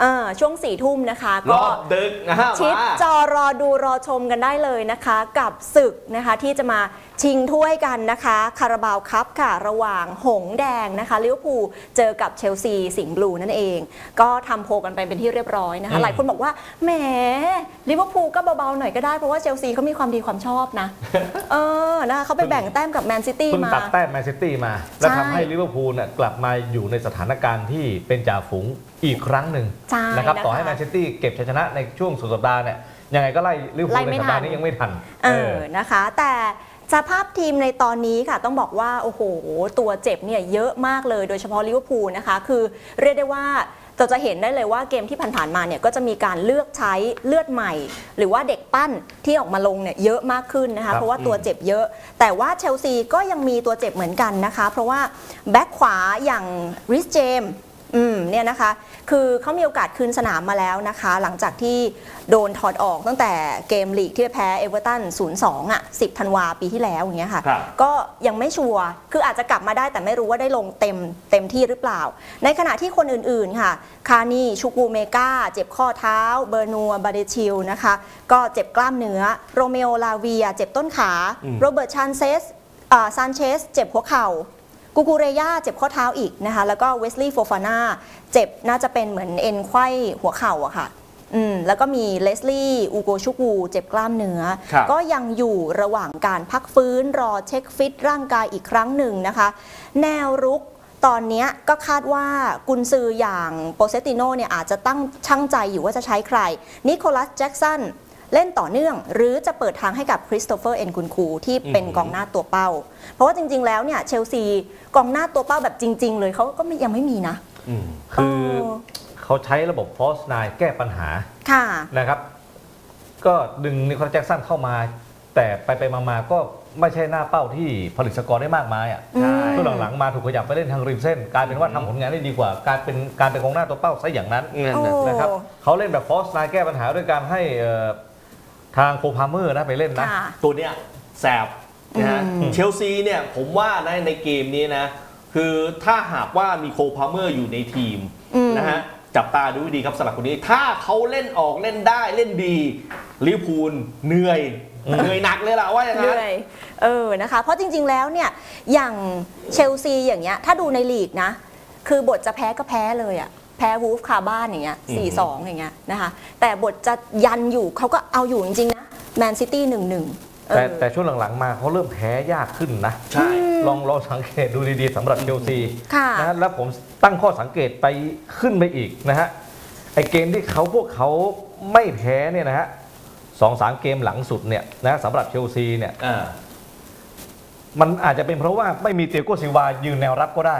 เออช่วงสี่ทุ่มนะคะ รก็อบดึกนะฮะชิปมา จอรอดูรอชมกันได้เลยนะคะ กับศึกนะคะที่จะมา ชิงถ้วยกันนะคะ คาราบาวคัพค่ะ ระหว่างหงส์แดงนะคะลิเวอร์พูลเจอกับเชลซีสิงห์บลูนั่นเอง ก็ทำโพลกันไปเป็นที่เรียบร้อยนะคะอืมหลายคนบอกว่าแหมลิเวอร์พูลก็เบาๆหน่อยก็ได้ เพราะว่าเชลซีเขามีความดีความชอบนะ เออนะคะเขาไปแบ่งแต้มกับแมนซิตี้เพิ่งมาตัดแต้มแมนซิตี้มา แล้วใช่ทำให้ลิเวอร์พูลเนี่ยกลับมาอยู่ในสถานการณ์ที่เป็นจ่าฝูงอีกครั้งหนึ่งใช่นะครับนะคะต่อให้แมนซิตี้เก็บชัยชนะในช่วงสุดสัปดาห์เนี่ยยังไงก็ไล่ลิเวอร์ไล่พูลไม่ในสัปดาห์ทันนี้ยังไม่ทันเอเอออนะคะ แต่ สภาพทีมในตอนนี้ค่ะต้องบอกว่า โอ้โห ตัวเจ็บเนี่ยเยอะมากเลยโดยเฉพาะลิเวอร์พูลนะคะ คือเรียกได้ว่าเราจะเห็นได้เลยว่าเกมที่ผ่านๆมาเนี่ยก็จะมีการเลือกใช้เลือดใหม่ หรือว่าเด็กปั้นที่ออกมาลงเนี่ยเยอะมากขึ้นนะครัคะบเพราะว่าตัวเจ็บเยอะ แต่ว่าเชลซีก็ยังมีตัวเจ็บเหมือนกันนะคะ เพราะว่าแบ็คขวาอย่างรีซ เจมส์ อืมเนี่ยนะคะ คือเขามีโอกาสคืนสนามมาแล้วนะคะ หลังจากที่โดนถอดออกตั้งแต่เกมลีกที่แพ้เอเวอร์ตัน 0-2 อะ 10 ธันวาปีที่แล้วอย่างเงี้ยค่ะ ครับ ก็ยังไม่ชัวร์ คืออาจจะกลับมาได้แต่ไม่รู้ว่าได้ลงเต็มเต็มที่หรือเปล่า ในขณะที่คนอื่นๆค่ะ คานี่ชูกูเมกาเจ็บข้อเท้า เบอนัวต์ บาเดียชิลนะคะ ก็เจ็บกล้ามเนื้อ โรเมโอ ลาเวีย เจ็บต้นขา อืม โรเบิร์ต ซานเชสอ่าซานเชส เจ็บหัวเข่า กูกูเรย่าเจ็บข้อเท้าอีกนะคะ แล้วก็เวสลีย์โฟฟาน่าเจ็บน่าจะเป็นเหมือนเอ็นไขว้หัวเข่าอะค่ะอืมแล้วก็มีเลสลี่อูโกชูกูเจ็บกล้ามเนื้อครับก็ยังอยู่ระหว่างการพักฟื้นรอเช็คฟิตร่างกายอีกครั้งหนึ่งนะคะ แนวรุกตอนเนี้ยก็คาดว่ากุนซืออย่างโปเช็ตติโนเนี่ยอาจจะตั้งชั่งใจอยู่ว่าจะใช้ใคร นิโคลัสแจ็กสัน เล่นต่อเนื่อง หรือจะเปิดทางให้กับคริสโตเฟอร์เอ็นกุนคูที่เป็นอืมกองหน้าตัวเป้า เพราะว่าจริง ๆ แล้วเนี่ยเชลซีกองหน้าตัวเป้าแบบจริง ๆ เลยเขาก็ไม่ยังไม่มีนะอืมคือเออเขาใช้ระบบ false nine แก้ปัญหาค่ะนะครับ ก็ดึงนิโคลัสแจ็กสันเข้ามา แต่ไปไปๆมาๆก็ไม่ใช่หน้าเป้าที่ผลิตสกอร์ได้มากมายอะอืมช่วงหลังๆมาถูกขยับไปเล่นทางริมเส้น กลายเป็นว่าทำผลงานได้ดีกว่า การเป็นการเป็นกองหน้าตัวเป้าซะอย่างนั้นนั่นโอ้น่ะนะครับเขาเล่นแบบ false nine แก้ปัญหาด้วยการให้เอ่อ ทางโคล พาลเมอร์นะไปเล่นนะค่ะตัวเนี้ยแสบนะฮะอืมเชลซีเนี่ยผมว่านะในเกมนี้นะ คือถ้าหากว่ามีโคล พาลเมอร์อยู่ในทีมอืมนะฮะจับตาดูให้ดีครับสำหรับคนนี้ ถ้าเขาเล่นออกเล่นได้เล่นดีลิเวอร์พูลเหนื่อยเหนื่อยหนักเลยล่ะว่าอย่างเหนั้นนื่อยเออนะคะ เพราะจริง ๆแล้วเนี่ยอย่างเชลซีอย่างเงี้ยถ้าดูในลีกนะ คือบทจะแพ้ก็แพ้เลยอะ แพ้วูฟคาบ้านอย่างเงี้ยอืมสี่สองอย่างเงี้ยนะคะแต่บทจะยันอยู่เขาก็เอาอยู่จริงๆนะแมนซิตี้หนึ่งหนึ่งแต่แต่ช่วงหลังๆมาเขาเริ่มแพ้ยากขึ้นนะ ใช่ ลองลองสังเกตดูดีๆสำหรับเชลซีค่ะนะแล้วผมตั้งข้อสังเกตไปขึ้นไปอีกนะฮะไอเกมที่เขาพวกเขาไม่แพ้เนี่ยนะฮะสองสามเกมหลังสุดเนี่ยนะสำหรับเชลซีเนี่ยอ่ามันอาจจะเป็นเพราะว่าไม่มีติอาโกซิลวายืนแนวรับก็ได้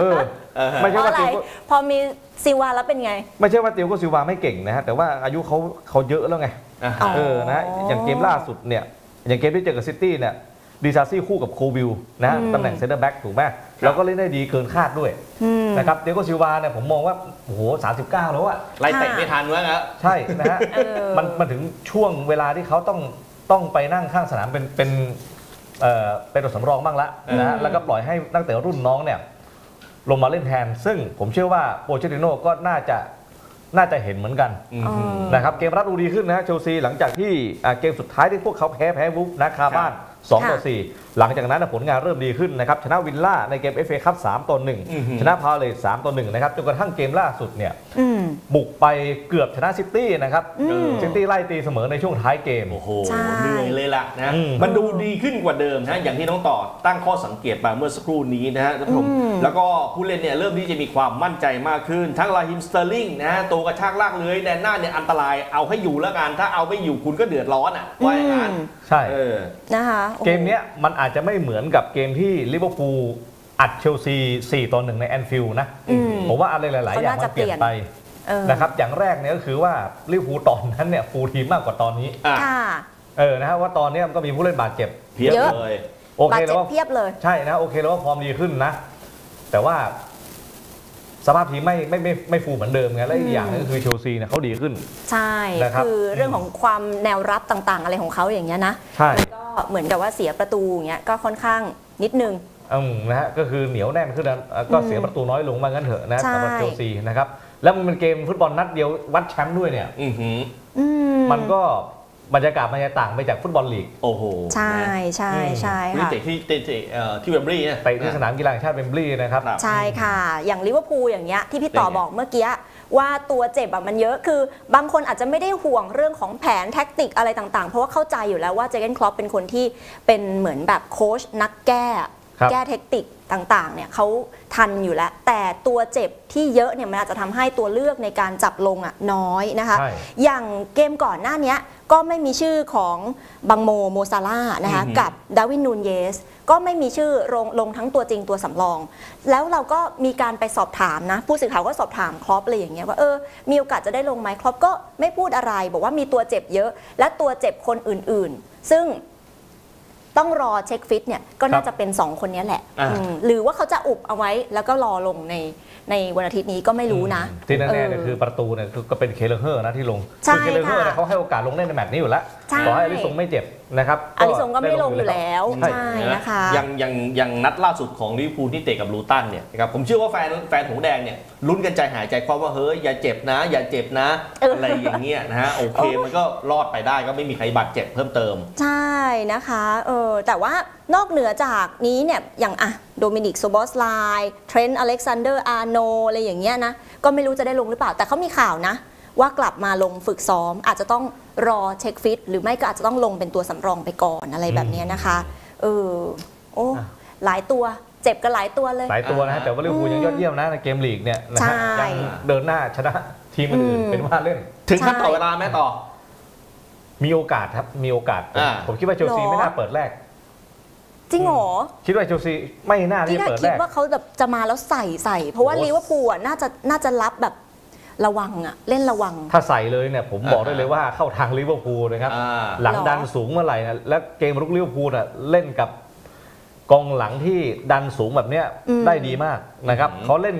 เออ เออไม่เพใช่ราะว่าอะไรเติอาโกพอมีซิลวาแล้วเป็นไง ไม่ใช่ว่าติอาโกซิลวาไม่เก่งนะฮะแต่ว่าอายุเขาเขาเยอะแล้วไง อ่าอ๋อเออนะอย่างเกมล่าสุดเนี่ยอย่างเกมที่เจอกับซิตี้เนี่ยดิซาซี่คู่กับโคลวิลล์นะฮะอืม ตำแหน่งเซนเตอร์แบ็กถูกไหมแล้วก็เล่นได้ดีเกินคาดด้วยอืม นะครับติอาโกซิลวาเนี่ยผมมองว่า โอ้โห 39 แล้วอะไล่เตะไม่ทันวะครับใช่นะฮะเออ มันมันถึงช่วงเวลาที่เขาต้องต้องไปนั่งข้างสนามเป็นเป็นเอ่อเป็นตัวสำรองบ้างละนะฮะอืมแล้วก็ปล่อยให้นักเตะรุ่นน้องเนี่ย ลงมาเล่นแทน ซึ่งผมเชื่อว่าโปเชติโน่ก็น่าจะน่าจะเห็นเหมือนกันอืมอ๋อนะครับเกมรับดูดีขึ้นนะฮะเชลซีหลังจากที่อ่าเกมสุดท้ายที่พวกเขาแพ้แพ้วุฟนะคาบ้าน2ต่อค่ะ4 หลังจากนั้นนะผลงานเริ่มดีขึ้นนะครับชนะวิลล่าในเกม FA คัพ3ต่ออือหือ1ชนะพาเลส3ต่อ1นะครับจนกระทั่งเกมล่าสุดเนี่ยอืมบุกไปเกือบชนะซิตี้นะครับอืมซิตี้ไล่ตีเสมอในช่วงท้ายเกมโอ้โหใช่เหนื่อยเลยล่ะนะอืมมันดูดีขึ้นกว่าเดิมนะอย่างที่น้องต่อตั้งข้อสังเกตมาเมื่อสักครู่นี้นะฮะท่านผู้ชมอืมแล้วก็ผู้เล่นเนี่ยเริ่มที่จะมีความมั่นใจมากขึ้น ทั้งราฮีมสเตอร์ลิงนะฮะตัวกระชากลากเลื้อยแดนหน้าเนี่ยอันตรายเอาให้อยู่แล้วกันถ้าเอาไม่อยู่คุณก็เดือดร้อนอะว่าอย่างนั้นอืมใช่เออนะคะโอ้โหเกมเนี้ยมันอาจจะไม่เหมือนกับเกมที่ลิเวอร์พูลอัดเชลซี 4 ต่อ 1 ในแอนฟิลด์นะอืมผมว่าอะไรหลาย ๆ อย่างเขาน่ามัจะเปลี่ยนเปลี่ยนไปเออนะครับ อย่างแรกเนี่ยก็คือว่าลิเวอร์พูลตอนนั้นเนี่ย full team มากกว่าตอนนี้อะค่ะเออนะฮะว่าตอนเนี้ยมันก็มีผู้เล่นบาดเจ็บเพียบเยอะเลยโอเคบาดแล้เจ็วบว่าเพียบเลยใช่นะโอเคแล้วว่าฟอร์มดีขึ้นนะ แต่ว่าสภาพทีมไม่ไม่ไม่ไม่ full เหมือนเดิมไงและอีกอย่างหนึงก็คือเชลซีเนี่ยเขาดีขึ้น ใช่นะครับคือเรื่องของความแนวรับต่าง ๆ อะไรของเขาอย่างเงี้ยนะใช่มันก็ เหมือนกับว่าเสียประตูอย่างเงี้ยก็ค่อนข้างนิดนึงอืมนะฮะก็คือเหนียวแน่นขึ้นนะเอ่อก็อืมเสียประตูน้อยลงมางั้นเถอะนะใช่สำหรับเชลซีนะครับแล้วมันเป็นเกมฟุตบอลนัดเดียววัดแชมป์ด้วยเนี่ยอือหืออืมมันก็บรรยากาศมันจะต่างไปจากฟุตบอลลีก โอ้โห ใช่นะใช่ใช่นี่ค่ะเตะที่เตะที่เอ่อที่เวมบลีย์นะไปที่สนามกีฬาแห่งชาติเวมบลีย์นะครับครับ ใช่ค่ะ อย่างลิเวอร์พูลอย่างเงี้ยที่พี่ต่อเป็นไงบอกเมื่อกี้ ว่าตัวเจ็บอะมันเยอะคือบางคนอาจจะไม่ได้ห่วงเรื่องของแผนแท็กติกอะไรต่างๆ เพราะว่าเข้าใจอยู่แล้วว่าเจเกนคลอปเป็นคนที่เป็นเหมือนแบบโค้ชนักแก้ครับแก้เทคนิคต่างๆ เนี่ยเขาทันอยู่แล้ว แต่ตัวเจ็บที่เยอะเนี่ยมันอาจจะทำให้ตัวเลือกในการจับลงอะน้อยนะคะใช่อย่างเกมก่อนหน้าเนี้ย ก็ไม่มีชื่อของบังโมโมซาลาห์นะคะอือหือกับดาร์วินนูนเญซ ก็ไม่มีชื่อลงลงทั้งตัวจริงตัวสำรอง แล้วเราก็มีการไปสอบถามนะ ผู้สื่อข่าวก็สอบถามคล็อปป์อะไรอย่างเงี้ยว่าเออมีโอกาสจะได้ลงไหมคล็อปป์ก็ไม่พูดอะไร บอกว่ามีตัวเจ็บเยอะ และตัวเจ็บคนอื่นๆ ซึ่ง ต้องรอเช็คฟิตเนี่ยก็น่าจะเป็น 2 คนเนี้ยแหละอ่าอืมหรือว่าเขาจะอุบเอาไว้แล้วก็รอลงในในวันอาทิตย์นี้ก็ไม่รู้นะ ที่แน่ๆเออเนี่ยคือประตูเนี่ยคือก็เป็นเคเลเฮอร์นะที่ลงใช่คือเคเลเฮอร์ค่ะเนี่ยเขาให้โอกาสลงเล่นในแมตช์นี้อยู่แล้วใช่ขอให้อลิซงไม่เจ็บนะครับอลิซงก็ไม่ลงอยู่แล้วใช่ใช่นะคะอย่างอย่างอย่างนัดล่าสุดของลิเวอร์พูลที่เตะกับลูตันเนี่ยนะครับผมเชื่อว่าแฟนแฟนหงแดงเนี่ยลุ้นกันใจหายใจความว่าเฮ้ยอย่าเจ็บนะ อย่าเจ็บนะเออออะไรอย่างเงี้ยนะฮะโอเคมันก็รอดไปได้ก็ไม่มีใครบาดเจ็บเพิ่มเติม ใช่ นะคะเออแต่ว่านอกเหนือจากนี้เนี่ยอย่างอะโดมินิกโซบอสซไลเทรนต์อเล็กซานเดอร์อาร์โนอะไรอย่างเงี้ยนะ ก็ไม่รู้จะได้ลงหรือเปล่า แต่เขามีข่าวนะ ว่ากลับมาลงฝึกซ้อม อาจจะต้องรอเช็คฟิต หรือไม่ก็อาจจะต้องลงเป็นตัวสำรองไปก่อนอะไรแบบเนี้ยนะคะเออโอ้หลายตัวเจ็บกันหลายตัวเลย หลายตัวนะฮะแต่ว่าลิเวอร์พูลยังยอดเยี่ยมนะในเกมลีกเนี่ยนะใช่ฮะยังเดินหน้าชนะทีมอื่นอืมๆเป็นว่าเล่น ถึงขั้นใช่ต่อเวลาไหมต่อ มีโอกาสครับมีโอกาสผมอ่า ผมคิดว่าเชลซีหรอ ไม่น่าเปิดแรก จริงเหรอคิดว่าเชลซีไม่น่าที่ที่จะน่าเปิดคิแรดกว่าเขาแบบจะมาแล้วใส่ใส่เพราะว่าโอ้ ลิเวอร์พูลอะน่าจะน่าจะรับแบบระวังอะเล่นระวัง ถ้าใส่เลยเนี่ยผมบอกอ่าได้เลยว่าเข้าทางลิเวอร์พูลนะครับ อ่า หลังหรอดันสูงเมื่อไหร่นะและเกมรุกลิเวอร์พูลน่ะเล่นกับกองหลังที่ดันสูงแบบเนี้ยอืม ได้ดีมากนะครับอืม เขาเล่น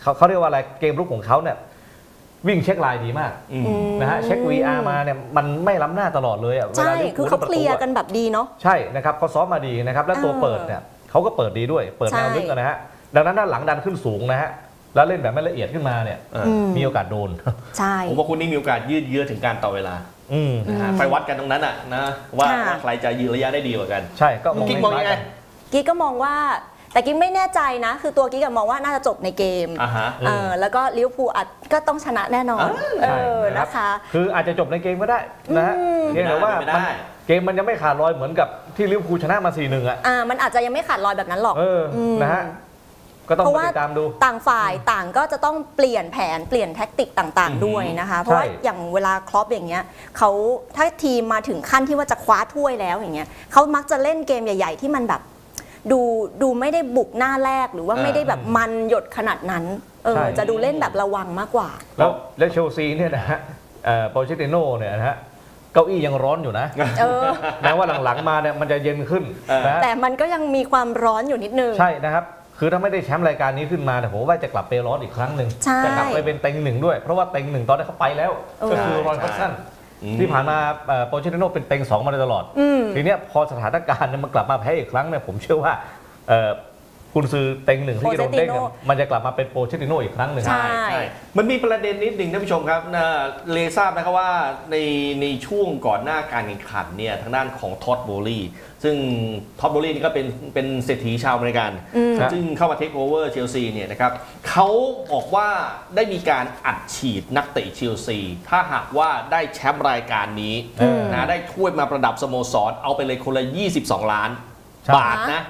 เขาเขาเรียกว่าอะไรเกมรุกของเขาเนี่ย วิ่งเช็คไลน์ดีมากอืมอืมนะฮะเช็ค VR มาเนี่ยมันไม่ล้ำหน้าตลอดเลยอะวใช่ลลิวคือร์เขาพูลเคลียร์ได้ประตูอะกันแบบดีเนาะใช่นะครับเขาซ้อมมาดีนะครับ และตัวเออเปิดเนี่ยเขาก็เปิดดีด้วย เปิดแนวใช่ลึกอะนะฮะดังนั้นด้านหลังดันขึ้นสูงนะฮะแล้วเล่นแบบไม่ละเอียดขึ้นมาเนี่ยเอออืมมีโอกาสโดนใช่ผมว่าคุณนี่มีโอกาสยืดเยื้อถึงการต่อเวลาอืมนะฮะอืมไปวัดกันตรงนั้นอะนะว่าค่ะว่าใครจะยืนระยะได้ดีกว่ากัน ใช่ก็มองกิ๊กมองยังไงกิ๊กก็มองว่า แต่กิ๊กไม่แน่ใจนะ คือตัวกิ๊กอะมองว่าน่าจะจบในเกมอ่าฮะอืมเออแล้วก็ลิเวอร์พูลอาจก็ต้องชนะแน่นอนอ่าเออใช่นะครับนะคะ คืออาจจะจบในเกมก็ได้นะฮะอืม เพียงแต่ว่าไม่ได้ มันเกมมันยังไม่ขาดลอยเหมือนกับที่ลิเวอร์พูลชนะมา4-1อะอ่ามันอาจจะยังไม่ขาดลอยแบบนั้นหรอก เอออม นะฮะก็ต้องเพราะไปว่าติดตามดู ต่างฝ่ายต่างก็จะต้องเปลี่ยนแผนเปลี่ยนแท็กติกต่างอืมๆด้วยนะคะ เพราะว่าใช่อย่างเวลาคล็อปป์อย่างเงี้ยเขาถ้าทีมมาถึงขั้นที่ว่าจะคว้าถ้วยแล้วอย่างเงี้ยเขามักจะเล่นเกมใหญ่ ๆ ที่มันแบบ ดูดูไม่ได้บุกหน้าแรกหรือว่าอ่าไม่ได้แบบมันหยดขนาดนั้นเออใช่ จะดูเล่นแบบระวังมากกว่า แล้วแล้วเชลซีเนี่ยนะฮะเอ่อโปรเชติโน่เนี่ยนะฮะเก้าอี้ยังร้อนอยู่นะเออ แม้ว่าหลังๆมาเนี่ยมันจะเย็นขึ้นเออนะฮะแต่มันก็ยังมีความร้อนอยู่นิดนึง ใช่นะครับ คือถ้าไม่ได้แชมป์รายการนี้ขึ้นมาเนี่ยผมว่าจะกลับไปร้อนอีกครั้งหนึ่งใช่จะกลับไปเป็นเต็งหนึ่งด้วย เพราะว่าเต็งหนึ่งตอนนี้เขาไปแล้ว เออ ก็คือรอยใช่พักสั้นอืม ที่ผ่านมาโปรเชติโน่เป็นเต็งสองมาโดยตลอดอืมทีเนี้ยพอสถานการณ์เนี่ยมันกลับมาแพ้อีกครั้งเนี่ยผมเชื่อว่าเอ่อ กุนซือเต็งหนึ่งที่โดนเด้งเนี่ย Pochettino มันจะกลับมาเป็นโปรเชติโน่อีกครั้งหนึ่งใช่มันมีประเด็นนิดหนึ่งท่านผู้ชมครับนะเลทราบนะครับว่าในในช่วงก่อนหน้าการแข่งขันเนี่ยทางด้านของท็อดด์ โบห์ลีซึ่งท็อดด์ โบห์ลีนี่ก็เป็นเป็นเศรษฐีชาวอเมริกันอืมซึ่งเข้ามา take over เชลซีเนี่ยนะครับเขาบอกว่าได้มีการอัดฉีดนักเตะเชลซี ถ้าหากว่าได้แชมป์รายการนี้อืมนะได้ถ้วยมาประดับสโมสรเอาไปเลยคนละ 22 ล้านใช่บาทนะ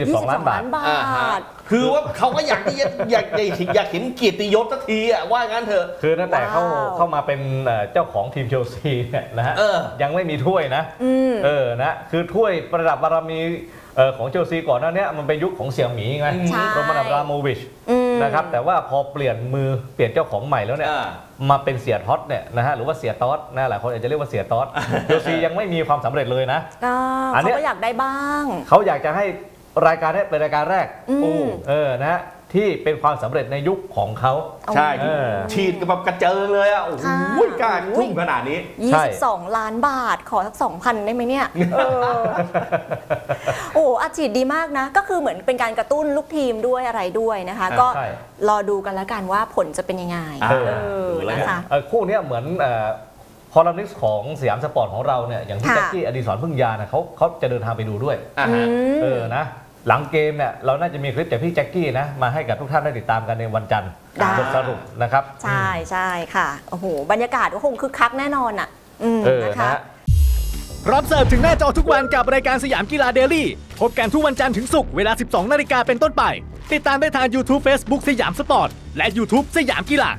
22 ล้านบาทบาอ่าฮะทคือว่าเขาก็อยากที่จะอยากอยากอยากเห็นเกียรติยศสักทีอะว่างั้นเถอะ คือตั้งแต่เข้าว้าวเข้ามาเป็นเอ่อเจ้าของทีมเชลซีเนี่ยนะฮะเออ ยังไม่มีถ้วยนะอืม เออนะคือถ้วยประดับบารมีเอ่อของเชลซีก่อนหน้าเนี้ยมันเป็นยุคของเสี่ยหมีไงใช่ โรมันอับราโมวิชอืม นะครับแต่ว่าพอเปลี่ยนมือเปลี่ยนเจ้าของใหม่แล้วเนี่ย อ่า มาเป็นเสียท็อตเนี่ยนะฮะหรือว่าเสียต๊อดนะหลายคนอาจจะเรียกว่าเสียต๊อดเชลซียังไม่มีความสำเร็จเลยนะ ก็อันเนี้เขาย ก็อยากได้บ้าง เขาอยากจะให้ รายการเนี้เป็นรายการแรกอืม เออนะฮะที่เป็นความสำเร็จในยุคของเขา ใช่เออฉีดกับแบบกระเจิงเลยอะโอ้โหค่ะกล้าทุ่มขนาดนี้ ใช่ 22 ล้านบาทขอสัก2,000 ได้ไหมเนี่ยเออโอ้อัดฉีดดีมากนะ ก็คือเหมือนเป็นการกระตุ้นลูกทีมด้วยอะไรด้วยนะคะก็ใช่ รอดูกันแล้วกันว่าผลจะเป็นยังไงอ่า เออดูแล้วกันนะคะเอ่อคู่เนี้ยเหมือนคอลัมนิสต์ของสยามสปอร์ตของเราเนี่ยอย่างพี่ค่ะ แจ็คกี้อดิสรณ์ พึ่งยานะเขาเขาจะเดินทางไปดูด้วย อ่าฮะอืมเออนะ หลังเกมเนี่ยเราน่าจะมีคลิปจากพี่แจ็คกี้นะมาให้กับทุกท่านได้ติดตามกันในวันจันทร์ได้ บทสรุปนะครับ ใช่ใช่ค่ะ โอ้โห บรรยากาศก็คงคึกคักแน่นอนอะ อืมเออนะคะนะฮะ พร้อมเสิร์ฟถึงหน้าจอทุกวันกับรายการสยามกีฬาเดลี่ พบกันทุกวันจันทร์ถึงศุกร์เวลา 12 นาฬิกาเป็นต้นไป ติดตามได้ทาง YouTube Facebook สยามสปอร์ต และ YouTube สยามกีฬา